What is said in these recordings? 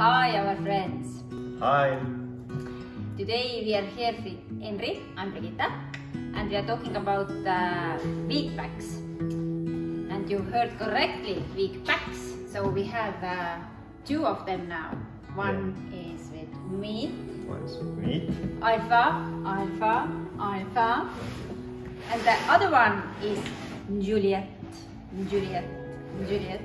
Hi, our friends. Hi. Today we are here with Henry, I'm Brigitta, and we are talking about uh, week packs. And you heard correctly, big packs. So we have uh, two of them now. One is with meat, What's meat? alpha, alpha, alpha, and the other one is Juliet, Juliet, Juliet.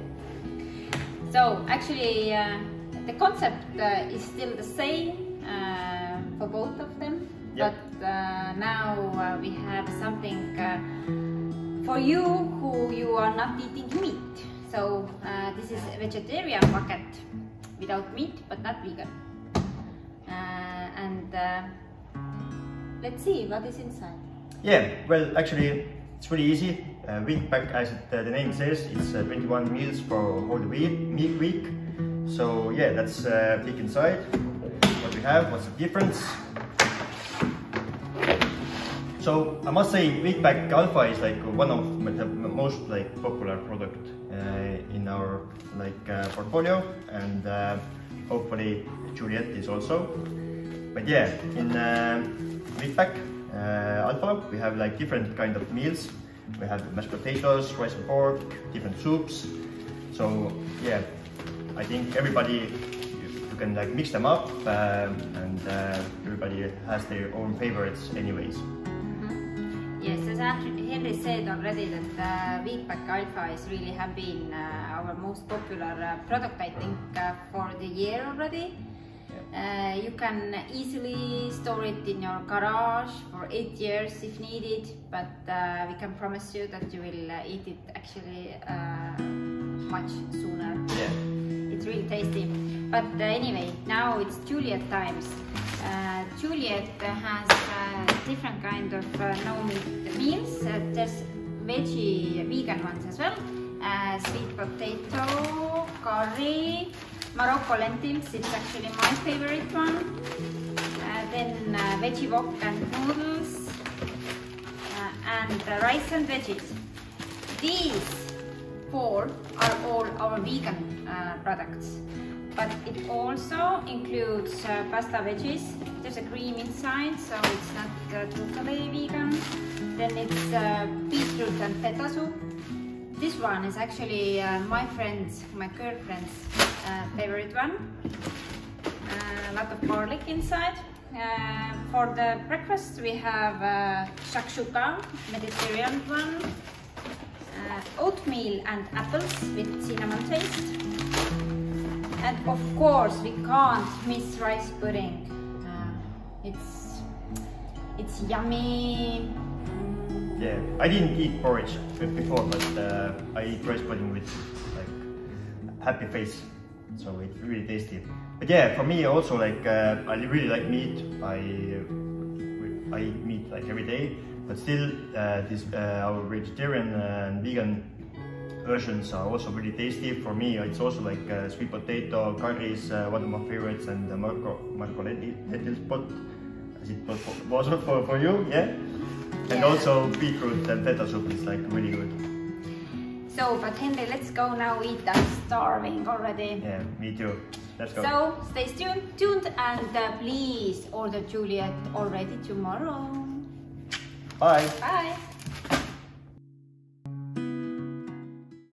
So actually, uh, the concept uh, is still the same uh, for both of them, Yep. but uh, now uh, we have something uh, for you who you are not eating meat. So uh, this is a vegetarian bucket without meat, but not vegan. Uh, and uh, let's see what is inside. Yeah, well, actually, it's pretty easy. Uh, week pack, as the name says, it's uh, 21 meals for whole week. Meat week. So yeah, that's uh, peek inside. What we have, what's the difference? So I must say, week pack alpha is like one of the most like popular product uh, in our like uh, portfolio, and uh, hopefully Juliet is also. But yeah, in uh, week pack uh, alpha, we have like different kind of meals. We have mashed potatoes, rice and pork, different soups. So yeah, I think everybody you, can like mix them up, um, and uh, everybody has their own favorites, anyways. Yes, as Henry said already that uh, Weekpack Alpha is really have been uh, our most popular uh, product I think uh, for the year already. Uh, you can easily store it in your garage for eight years if needed, but uh, we can promise you that you will eat it actually much sooner. Really tasty. But uh, anyway, now it's Juliet times. Uh, Juliet has different kind of no meat meals. There's veggie, vegan ones as well. Uh, sweet potato, curry, Morocco lentils. It's actually my favorite one. Uh, then uh, veggie wok and noodles, uh, and rice and veggies. These four are all our vegan uh, products. But it also includes uh, pasta veggies. There's a cream inside, so it's not uh, totally vegan. Then it's uh, beetroot and feta soup. This one is actually uh, my friend's, my girlfriend's uh, favorite one. A lot of garlic inside. For the breakfast we have shakshuka, Mediterranean one, oatmeal and apples with cinnamon taste. And of course, we can't miss rice pudding. Uh, it's it's yummy. Mm, Yeah, I didn't eat porridge before, but uh, I eat rice pudding with like happy face, so it's really tasty. But yeah, for me also like uh, I really like meat. I uh, I eat meat like every day, but still uh, this uh, our vegetarian and vegan versions are also really tasty. For me, it's also like uh, sweet potato curry is uh, one of my favorites, and the Marco Marco lentil lentil pot, as it was for, was for, for you, yeah. And Yeah. also beetroot and feta soup is like really good. So, but Henry, let's go now eat. I'm starving already. Yeah, me too. Let's go. So stay tuned, tuned, and uh, please order Juliet already tomorrow. Bye. Bye.